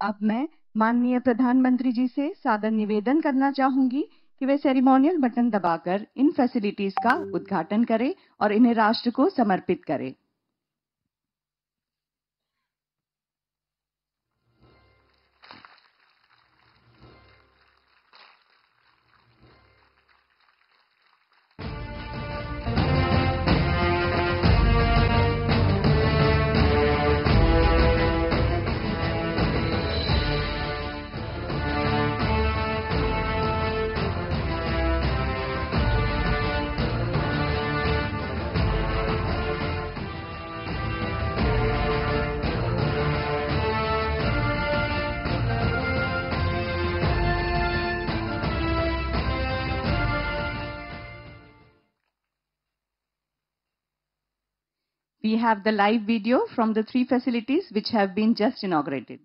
अब मैं माननीय प्रधानमंत्री जी से सादर निवेदन करना चाहूँगी कि वे सेरिमोनियल बटन दबाकर इन फैसिलिटीज़ का उद्घाटन करें और इन्हें राष्ट्र को समर्पित करें। We have the live video from the three facilities which have been just inaugurated.